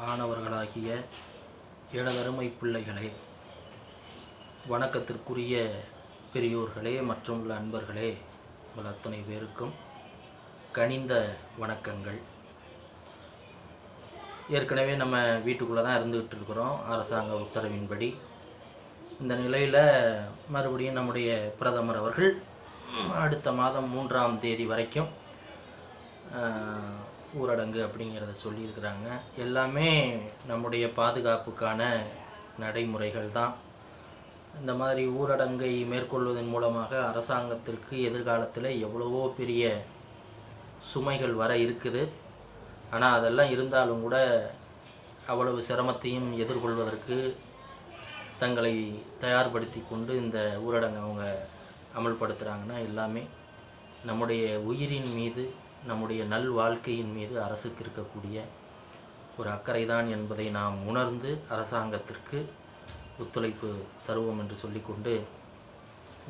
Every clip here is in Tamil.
மாணவர்களாகிய எனதருமை பிள்ளைகளே வணக்கத்திற்குரிய பெரியோர்களே மற்றும் உள்ள அன்பர்களே உங்கள் அத்தனை பேருக்கும் கனிந்த வணக்கங்கள். ஏற்கனவே நம்ம வீட்டுக்குள்ளே தான் இருந்துகிட்டு இருக்கிறோம். அரசாங்க உத்தரவின்படி. இந்த நிலையில் மறுபடியும் நம்முடைய பிரதமர் அவர்கள் அடுத்த மாதம் மூன்றாம் தேதி வரைக்கும் ஊரடங்கு அப்படிங்கிறத சொல்லியிருக்கிறாங்க. எல்லாமே நம்முடைய பாதுகாப்புக்கான நடைமுறைகள் தான். இந்த மாதிரி ஊரடங்கை மேற்கொள்வதன் மூலமாக அரசாங்கத்திற்கு எதிர்காலத்தில் எவ்வளவோ பெரிய சுமைகள் வர இருக்குது. ஆனால் அதெல்லாம் இருந்தாலும் கூட அவ்வளவு சிரமத்தையும் எதிர்கொள்வதற்கு தங்களை தயார்படுத்தி கொண்டு இந்த ஊரடங்கை அவங்க அமல்படுத்துகிறாங்கன்னா எல்லாமே நம்முடைய உயிரின் மீது நம்முடைய நல் வாழ்க்கையின் மீது அரசுக்கு இருக்கக்கூடிய ஒரு அக்கறைதான் என்பதை நாம் உணர்ந்து அரசாங்கத்திற்கு ஒத்துழைப்பு தருவோம் என்று சொல்லிக்கொண்டு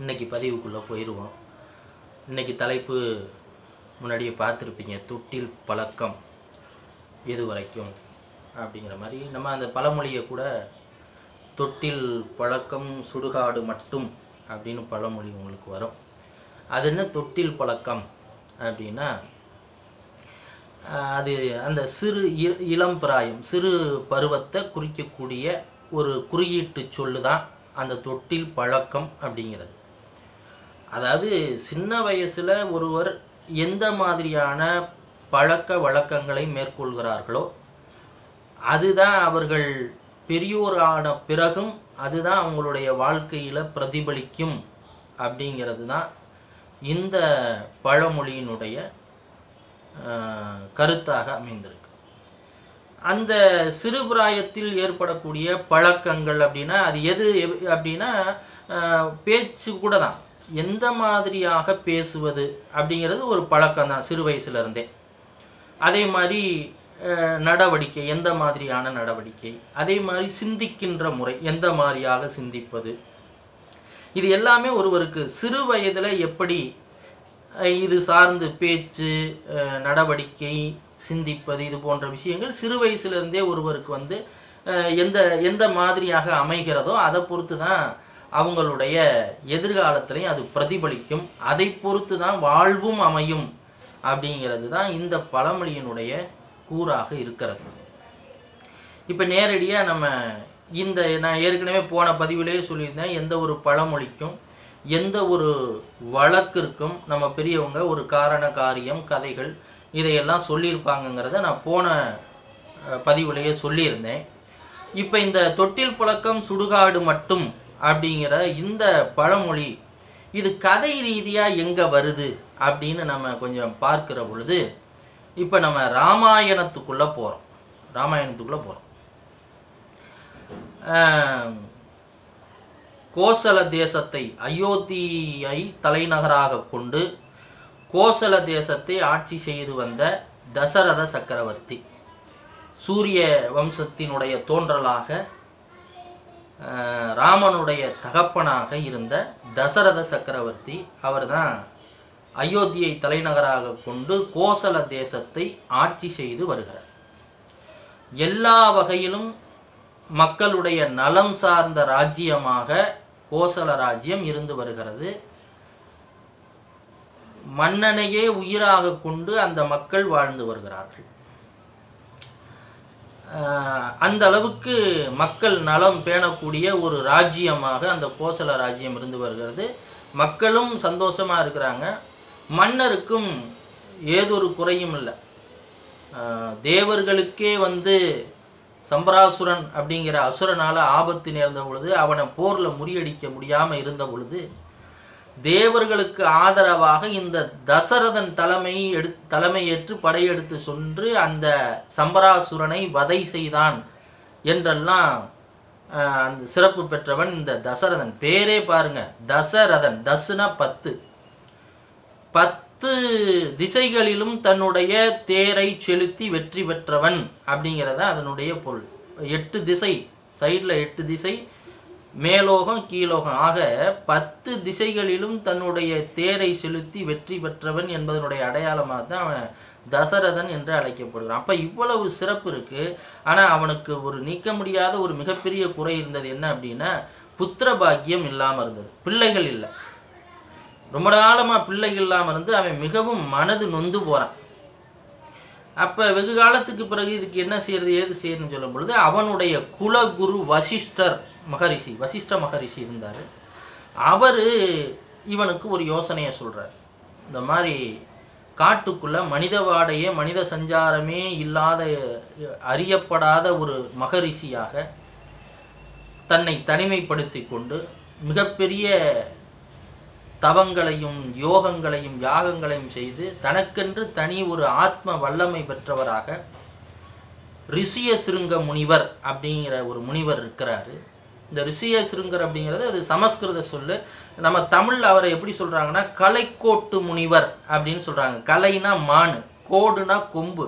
இன்றைக்கி பதிவுக்குள்ளே போயிடுவோம் இன்றைக்கி தலைப்பு முன்னாடியே பார்த்துருப்பீங்க தொட்டில் பழக்கம் எது வரைக்கும் அப்படிங்கிற மாதிரி. நம்ம அந்த பழமொழியை கூட தொட்டில் பழக்கம் சுடுகாடு மட்டும் அப்படின்னு பழமொழி உங்களுக்கு வரும். அது என்ன தொட்டில் பழக்கம் அப்படின்னா அது அந்த சிறு இ- இளம் பிராயம் சிறு பருவத்தை குறிக்கக்கூடிய ஒரு குறியீட்டு சொல்லு தான் அந்த தொட்டில் பழக்கம் அப்படிங்கிறது. அதாவது சின்ன வயசில் ஒருவர் எந்த மாதிரியான பழக்க வழக்கங்களை மேற்கொள்கிறார்களோ அதுதான் அவர்கள் பெரியோரான பிறகும் அதுதான் அவங்களுடைய வாழ்க்கையில் பிரதிபலிக்கும் அப்படிங்கிறது தான் இந்த பழமொழியினுடைய கருத்தாக அமைந்திருக்கு. அந்த சிறுபிராயத்தில் ஏற்படக்கூடிய பழக்கங்கள் அப்படின்னா அது எது அப்படின்னா பேச்சு கூட தான். எந்த மாதிரியாக பேசுவது அப்படிங்கிறது ஒரு பழக்கம் தான் சிறு வயசுலேருந்தே. அதே மாதிரி நடவடிக்கை எந்த மாதிரியான நடவடிக்கை? அதே மாதிரி சிந்திக்கின்ற முறை எந்த மாதிரியாக சிந்திப்பது? இது எல்லாமே ஒருவருக்கு சிறு வயதில் எப்படி இது சார்ந்து பேச்சு நடவடிக்கை சிந்திப்பது இது போன்ற விஷயங்கள் சிறு வயசுலேருந்தே ஒருவருக்கு வந்து எந்த எந்த மாதிரியாக அமைகிறதோ அதை பொறுத்து தான் அவங்களுடைய எதிர்காலத்திலையும் அது பிரதிபலிக்கும். அதை பொறுத்து தான் வாழ்வும் அமையும் அப்படிங்கிறது தான் இந்த பழமொழியினுடைய கூறாக இருக்கிறது. இப்போ நேரடியாக நம்ம இந்த நான் ஏற்கனவே போன பதிவிலேயே சொல்லியிருந்தேன் எந்த ஒரு பழமொழிக்கும் எந்த ஒரு வழக்கிற்கும் நம்ம பெரியவங்க ஒரு காரண காரியம் கதைகள் இதையெல்லாம் சொல்லியிருப்பாங்கங்கிறத நான் போன பதிவுலேயே சொல்லியிருந்தேன். இப்போ இந்த தொட்டில் புழக்கம் சுடுகாடு மட்டும் அப்படிங்கிற இந்த பழமொழி இது கதை ரீதியாக எங்கே வருது அப்படின்னு நம்ம கொஞ்சம் பார்க்கிற பொழுது இப்போ நம்ம ராமாயணத்துக்குள்ளே போகிறோம் ராமாயணத்துக்குள்ளே போகிறோம் கோசல தேசத்தை அயோத்தியை தலைநகராக கொண்டு கோசல தேசத்தை ஆட்சி செய்து வந்த தசரத சக்கரவர்த்தி. சூரிய வம்சத்தினுடைய தோன்றலாக ராமனுடைய தகப்பனாக இருந்த தசரத சக்கரவர்த்தி அவர்தான் அயோத்தியை தலைநகராக கொண்டு கோசல தேசத்தை ஆட்சி செய்து வருகிறார். எல்லா வகையிலும் மக்களுடைய நலம் சார்ந்த ராஜ்யமாக கோசல ராஜ்யம் இருந்து வருகிறது. மன்னனையே உயிராக கொண்டு அந்த மக்கள் வாழ்ந்து வருகிறார்கள். ஆஹ் அந்த அளவுக்கு மக்கள் நலம் பேணக்கூடிய ஒரு ராஜ்யமாக அந்த கோசல ராஜ்யம் இருந்து வருகிறது. மக்களும் சந்தோஷமா இருக்கிறாங்க. மன்னருக்கும் ஏதொரு குறையும் இல்லை. ஆஹ் தேவர்களுக்கே வந்து சம்பராசுரன் அப்படிங்கிற அசுரனால் ஆபத்து நேர்ந்த பொழுது அவனை போரில் முறியடிக்க முடியாமல் இருந்த பொழுது தேவர்களுக்கு ஆதரவாக இந்த தசரதன் தலைமை எடு தலைமையேற்று படையெடுத்து சென்று அந்த சம்பராசுரனை வதை செய்தான் என்றெல்லாம் அந்த சிறப்பு பெற்றவன் இந்த தசரதன். பேரே பாருங்க தசரதன் தசுனா பத்து. பத்து திசைகளிலும் தன்னுடைய தேரை செலுத்தி வெற்றி பெற்றவன் அப்படிங்கிறத அதனுடைய பொருள். எட்டு திசை சைடில் எட்டு திசை மேலோகம் கீழோகம். ஆக பத்து திசைகளிலும் தன்னுடைய தேரை செலுத்தி வெற்றி பெற்றவன் என்பதனுடைய அடையாளமாக தான் அவன் தசரதன் என்று அழைக்கப்படுகிறான். அப்போ இவ்வளவு சிறப்பு இருக்குது ஆனால் அவனுக்கு ஒரு நீக்க முடியாத ஒரு மிகப்பெரிய குறை இருந்தது என்ன அப்படின்னா புத்திர பாக்கியம் இல்லாமல் இருந்தது. பிள்ளைகள் இல்லை. ரொம்ப நாளமாக பிள்ளைகள் இல்லாமல் இருந்து அவன் மிகவும் மனது நொந்து போகிறான் அப்போ வெகு காலத்துக்கு பிறகு இதுக்கு என்ன செய்யறது ஏது செய்யறதுன்னு சொல்லும் பொழுது அவனுடைய குலகுரு வசிஷ்டர் மகரிஷி வசிஷ்ட மகரிஷி இருந்தார். அவர் இவனுக்கு ஒரு யோசனையை சொல்கிறார் இந்த மாதிரி காட்டுக்குள்ளே மனித வாடையே மனித சஞ்சாரமே இல்லாத அறியப்படாத ஒரு மகரிஷியாக தன்னை தனிமைப்படுத்தி கொண்டு மிகப்பெரிய தவங்களையும் யோகங்களையும் யாகங்களையும் செய்து தனக்கென்று தனி ஒரு ஆத்ம வல்லமை பெற்றவராக ரிஷிய சிருங்க முனிவர் அப்படிங்கிற ஒரு முனிவர் இருக்கிறாரு. இந்த ரிஷிய சிருங்கர் அப்படிங்கிறது அது சமஸ்கிருத சொல்லு. நம்ம தமிழ்ல அவரை எப்படி சொல்றாங்கன்னா கலைக்கோட்டு முனிவர் அப்படின்னு சொல்றாங்க. கலைனா மானு கோடுனா கொம்பு.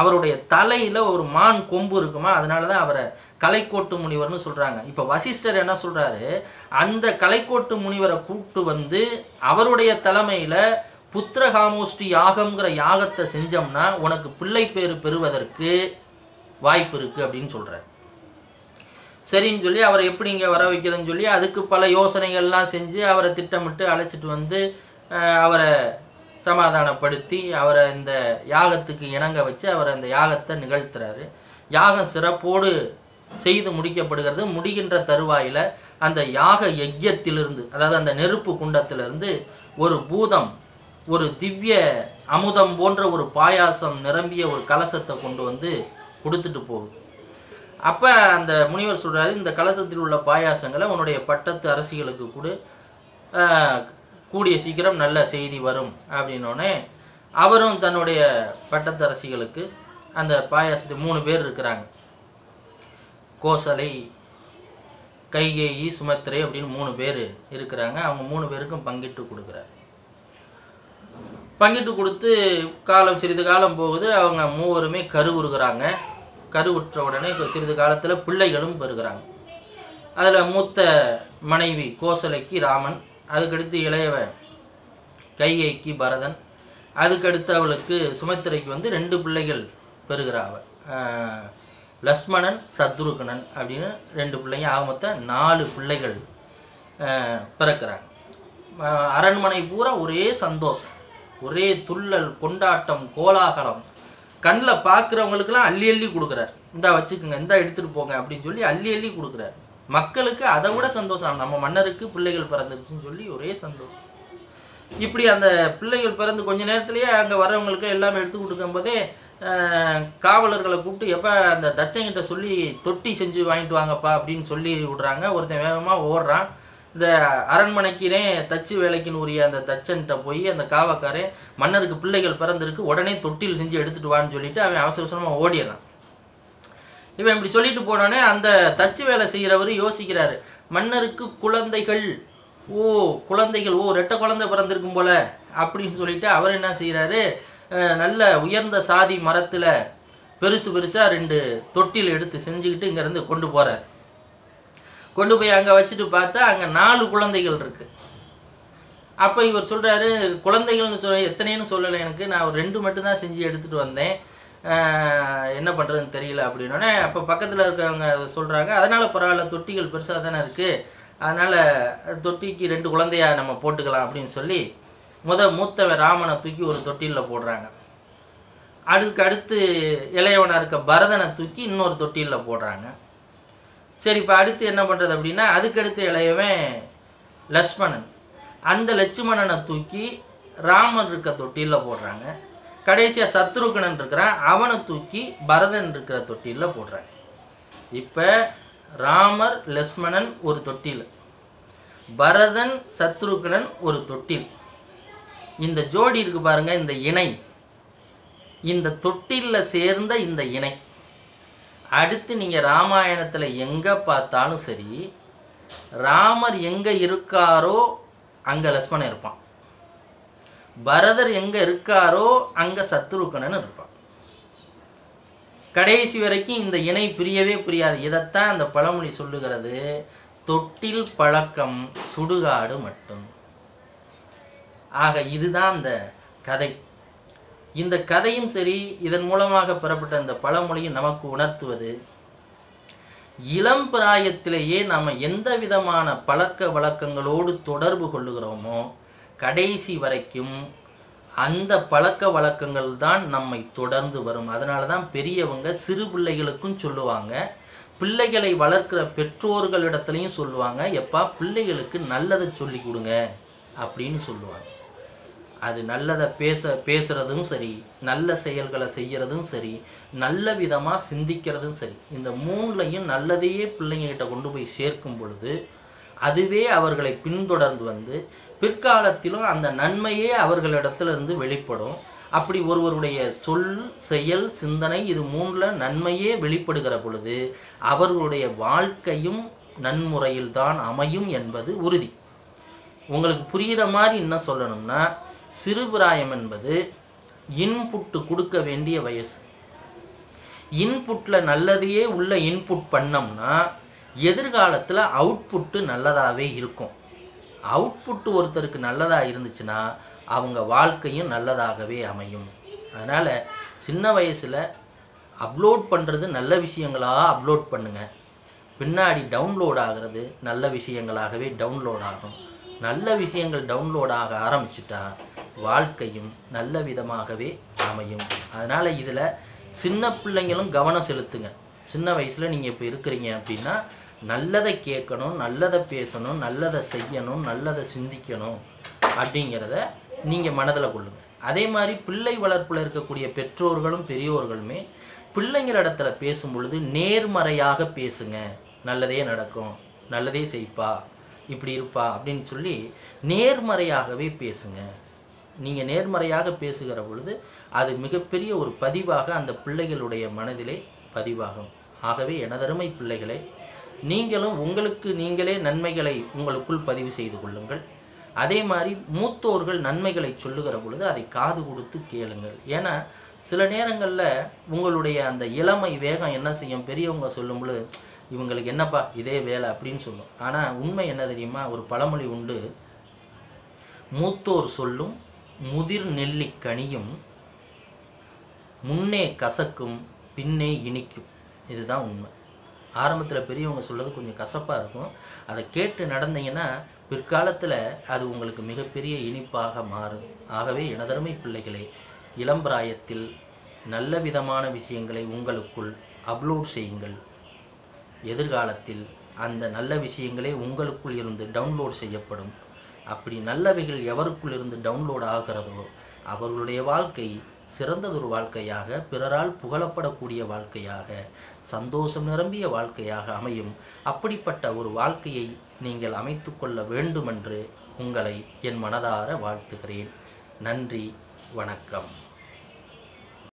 அவருடைய தலையில ஒரு மான் கொம்பு இருக்குமா? அதனால தான் அவரை கலைக்கோட்டு முனிவர்னு சொல்றாங்க. இப்போ வசிஷ்டர் என்ன சொல்றாரு? அந்த கலைக்கோட்டு முனிவரை கூப்பிட்டு வந்து அவருடைய தலைமையில புத்திரகாமோஷ்டி யாகம்ங்கிற யாகத்தை செஞ்சோம்னா உனக்கு பிள்ளை பேறு பெறுவதற்கு வாய்ப்பு இருக்கு அப்படின்னு சொல்கிறார் சரின்னு சொல்லி அவரை எப்படி இங்கே வர வைக்கிறதுன்னு சொல்லி அதுக்கு பல யோசனைகள்லாம் செஞ்சு அவரை திட்டமிட்டு அழைச்சிட்டு வந்து அவரை சமாதானப்படுத்தி அவரை இந்த யாகத்துக்கு இணங்க வச்சு அவரை அந்த யாகத்தை நிகழ்த்துறாரு. யாகம் சிறப்போடு செய்து முடிக்கப்படுகிறது. முடிகின்ற தருவாயில அந்த யாக யஜ்யத்திலிருந்து அதாவது அந்த நெருப்பு குண்டத்திலிருந்து ஒரு பூதம் ஒரு திவ்ய அமுதம் போன்ற ஒரு பாயாசம் நிரம்பிய ஒரு கலசத்தை கொண்டு வந்து கொடுத்துட்டு போகுது. அப்ப அந்த முனிவர் சொல்றாரு இந்த கலசத்தில் உள்ள பாயாசங்களை உன்னுடைய பட்டத்து அரசிகளுக்கு கொடு. கூடிய சீக்கிரம் நல்ல செய்தி வரும் அப்படின்னோடனே அவரும் தன்னுடைய பட்டத்தரசிகளுக்கு அந்த பாயாசத்தை மூணு பேர் இருக்கிறாங்க. கோசலை கைகேயி சுமத்திரை அப்படின்னு மூணு பேர் இருக்கிறாங்க. அவங்க மூணு பேருக்கும் பங்கிட்டு கொடுக்குறாரு. பங்கிட்டு கொடுத்து காலம் சிறிது காலம் போகுது. அவங்க மூவருமே கருவுறுகிறாங்க கருவுற்ற உடனே சிறிது காலத்தில் பிள்ளைகளும் பெறுகிறாங்க. அதில் மூத்த மனைவி கோசலைக்கு ராமன் அதுக்கடுத்து இளையவன் கைகைக்கு பரதன். அதுக்கடுத்து அவளுக்கு சுமித்திரைக்கு வந்து ரெண்டு பிள்ளைகள் பெறுகிறா லக்ஷ்மணன் சத்ருகணன் அப்படின்னு ரெண்டு பிள்ளைங்க ஆக மொத்தம் நாலு பிள்ளைகள் பிறக்கிறாங்க. அரண்மனை பூரா ஒரே சந்தோஷம். ஒரே துள்ளல் கொண்டாட்டம் கோலாகலம். கண்ணில் பார்க்குறவங்களுக்கெல்லாம் அள்ளி அள்ளி கொடுக்குறார். இந்தா வச்சுக்கோங்க இந்தா எடுத்துகிட்டு போங்க அப்படின்னு சொல்லி அள்ளி அள்ளி கொடுக்குறாரு. மக்களுக்கு அதை விட சந்தோஷம். நம்ம மன்னருக்கு பிள்ளைகள் பிறந்துருச்சுன்னு சொல்லி ஒரே சந்தோஷம். இப்படி அந்த பிள்ளைகள் பிறந்து கொஞ்ச நேரத்திலேயே அங்கே வர்றவங்களுக்கு எல்லாமே எடுத்து கொடுக்கும் போதே காவலர்களை கூப்பிட்டு எப்போ அந்த தச்சங்கிட்ட சொல்லி தொட்டி செஞ்சு வாங்கிட்டு வாங்கப்பா அப்படின்னு சொல்லி விடுறாங்க. ஒருத்தன் வேகமாக ஓடுறான். இந்த அரண்மனைக்கினே தச்சு வேலைக்குன்னு உரிய அந்த தச்சன்கிட்ட போய் அந்த காவக்காரன் மன்னருக்கு பிள்ளைகள் பிறந்திருக்கு உடனே தொட்டில் செஞ்சு எடுத்துட்டு வான்னு சொல்லிட்டு அவன் அவசர அவசரமாக ஓடிடுறான். இவன் இப்படி சொல்லிட்டு போனோடனே அந்த தச்சு வேலை செய்கிறவர் யோசிக்கிறாரு. மன்னருக்கு குழந்தைகள் ஓ குழந்தைகள் ஓ ரெட்ட குழந்தை பிறந்திருக்கும் போல அப்படின்னு சொல்லிட்டு அவர் என்ன செய்கிறாரு நல்ல உயர்ந்த சாதி மரத்தில் பெருசு பெருசாக ரெண்டு தொட்டில் எடுத்து செஞ்சுக்கிட்டு இங்கேருந்து கொண்டு போகிறார் கொண்டு போய் அங்கே வச்சுட்டு பார்த்தா அங்கே நாலு குழந்தைகள் இருக்குது அப்போ இவர் சொல்கிறாரு குழந்தைகள்னு சொல்ல எத்தனைன்னு சொல்லலை எனக்கு. நான் ஒரு ரெண்டு மட்டும்தான் செஞ்சு எடுத்துகிட்டு வந்தேன். என்ன பண்ணுறதுன்னு தெரியல அப்படின்னோடனே அப்போ பக்கத்தில் இருக்கவங்க சொல்கிறாங்க அதனால் பரவாயில்ல தொட்டிகள் பெருசாக தானே இருக்குது அதனால் தொட்டிக்கு ரெண்டு குழந்தையாக நம்ம போட்டுக்கலாம் அப்படின்னு சொல்லி முத மூத்தவன் ராமனை தூக்கி ஒரு தொட்டிலில் போடுறாங்க. அதுக்கு அடுத்து இளையவனாக இருக்க பரதனை தூக்கி இன்னொரு தொட்டிலில் போடுறாங்க. சரி இப்போ அடுத்து என்ன பண்ணுறது அப்படின்னா அதுக்கடுத்து இளையவன் லக்ஷ்மணன். அந்த லட்சுமணனை தூக்கி ராமன் இருக்க தொட்டிலில் போடுறாங்க. கடைசியாக சத்ருகனன் இருக்கிறான். அவனை தூக்கி பரதன் இருக்கிற தொட்டியில் போடுறாங்க. இப்போ ராமர் லக்ஷ்மணன் ஒரு தொட்டில். பரதன் சத்ருகனன் ஒரு தொட்டில். இந்த ஜோடி இருக்கு பாருங்க இந்த இணை. இந்த தொட்டிலில் சேர்ந்த இந்த இணை. அடுத்து நீங்கள் ராமாயணத்தில் எங்கே பார்த்தாலும் சரி ராமர் எங்கே இருக்காரோ அங்கே லக்ஷ்மணன் இருப்பான். பரதர் எங்க இருக்காரோ அங்க சத்ருக்கணன் இருப்பான். கடைசி வரைக்கும் இந்த இணை பிரியவே புரியாது. இதைத்தான் அந்த பழமொழி சொல்லுகிறது தொட்டில் பழக்கம் சுடுகாடு மட்டும். ஆக இதுதான் அந்த கதை. இந்த கதையும் சரி இதன் மூலமாக பெறப்பட்ட இந்த பழமொழியும் நமக்கு உணர்த்துவது இளம் பிராயத்திலேயே நாம் எந்த விதமான பழக்க வழக்கங்களோடு தொடர்பு கொள்ளுகிறோமோ கடைசி வரைக்கும் அந்த பழக்க வழக்கங்கள் தான் நம்மை தொடர்ந்து வரும். அதனால தான் பெரியவங்க சிறு பிள்ளைகளுக்கும் சொல்லுவாங்க. பிள்ளைகளை வளர்க்கிற பெற்றோர்களிடத்துலையும் சொல்லுவாங்க. எப்பா பிள்ளைகளுக்கு நல்லதை சொல்லி கொடுங்க அப்படின்னு சொல்லுவாங்க. அது நல்லதை பேச பேசுறதும் சரி நல்ல செயல்களை செய்யறதும் சரி நல்ல விதமாக சிந்திக்கிறதும் சரி இந்த மூணுலையும் நல்லதையே பிள்ளைங்ககிட்ட கொண்டு போய் சேர்க்கும் பொழுது அதுவே அவர்களை பின்தொடர்ந்து வந்து பிற்காலத்திலும் அந்த நன்மையே அவர்களிடத்திலிருந்து வெளிப்படும். அப்படி ஒருவருடைய சொல் செயல் சிந்தனை இது மூன்றில் நன்மையே வெளிப்படுகிற பொழுது அவர்களுடைய வாழ்க்கையும் நன்முறையில் தான் அமையும் என்பது உறுதி. உங்களுக்கு புரிகிற மாதிரி என்ன சொல்லணும்னா சிறுபிராயம் என்பது இன்புட்டு கொடுக்க வேண்டிய வயசு. இன்புட்டில் நல்லதையே உள்ள இன்புட் பண்ணோம்னா எதிர்காலத்தில் அவுட்புட்டு நல்லதாகவே இருக்கும். அவுட்புட் ஒருத்தருக்கு நல்லதாக இருந்துச்சுன்னா அவங்க வாழ்க்கையும் நல்லதாகவே அமையும். அதனால் சின்ன வயசில் அப்லோட் பண்ணுறது நல்ல விஷயங்களாக அப்லோட் பண்ணுங்கள் பின்னாடி டவுன்லோட் ஆகிறது நல்ல விஷயங்களாகவே டவுன்லோட் ஆகும். நல்ல விஷயங்கள் டவுன்லோட் ஆக ஆரம்பிச்சிட்டா வாழ்க்கையும் நல்ல விதமாகவே அமையும். அதனால் இதில் சின்ன பிள்ளைங்களும் கவனம் செலுத்துங்க. சின்ன வயசில் நீங்கள் இப்போ இருக்கிறீங்க அப்படின்னா நல்லதை கேட்கணும் நல்லதை பேசணும் நல்லதை செய்யணும் நல்லதை சிந்திக்கணும் அப்படிங்கிறத நீங்கள் மனதில் கொள்ளுங்கள் அதே மாதிரி பிள்ளை வளர்ப்பில் இருக்கக்கூடிய பெற்றோர்களும் பெரியோர்களுமே பிள்ளைங்களிடத்துல பேசும் பொழுது நேர்மறையாக பேசுங்க. நல்லதே நடக்கும் நல்லதே செய்ப்பா இப்படி இருப்பா அப்படின்னு சொல்லி நேர்மறையாகவே பேசுங்க. நீங்கள் நேர்மறையாக பேசுகிற பொழுது அது மிகப்பெரிய ஒரு பதிவாக அந்த பிள்ளைகளுடைய மனதிலே பதிவாகும். ஆகவே எனதருமை பிள்ளைகளே நீங்களும் உங்களுக்கு நீங்களே நன்மைகளை உங்களுக்குள் பதிவு செய்து கொள்ளுங்கள். அதே மாதிரி மூத்தோர்கள் நன்மைகளை சொல்லுகிற பொழுது அதை காது கொடுத்து கேளுங்கள். ஏன்னா சில நேரங்களில் உங்களுடைய அந்த இளமை வேகம் என்ன செய்யும்? பெரியவங்க சொல்லும் பொழுது இவங்களுக்கு என்னப்பா இதே வேலை? அப்படின்னு சொல்லும். ஆனால் உண்மை என்ன தெரியுமா? ஒரு பழமொழி உண்டு. மூத்தோர் சொல்லும் முதிர் நெல்லி கனியும் முன்னே கசக்கும் பின்னே இனிக்கும். இதுதான் உண்மை. ஆரம்பத்தில் பெரியவங்க சொல்கிறது கொஞ்சம் கசப்பாக இருக்கும். அதை கேட்டு நடந்தீங்கன்னா பிற்காலத்தில் அது உங்களுக்கு மிகப்பெரிய இனிப்பாக மாறும். ஆகவே எனதருமை பிள்ளைகளை இளம்பிராயத்தில் நல்ல விதமான விஷயங்களை உங்களுக்குள் அப்லோட் செய்யுங்கள். எதிர்காலத்தில் அந்த நல்ல விஷயங்களே உங்களுக்குள் இருந்து டவுன்லோட் செய்யப்படும். அப்படி நல்லவைகள் எவருக்குள் இருந்து டவுன்லோட் ஆகிறதோ அவர்களுடைய வாழ்க்கை சிறந்ததொரு வாழ்க்கையாக பிறரால் புகழப்படக்கூடிய வாழ்க்கையாக சந்தோஷம் நிரம்பிய வாழ்க்கையாக அமையும். அப்படிப்பட்ட ஒரு வாழ்க்கையை நீங்கள் அமைத்துக்கொள்ள வேண்டுமென்று உங்களை என் மனதார வாழ்த்துகிறேன். நன்றி வணக்கம்.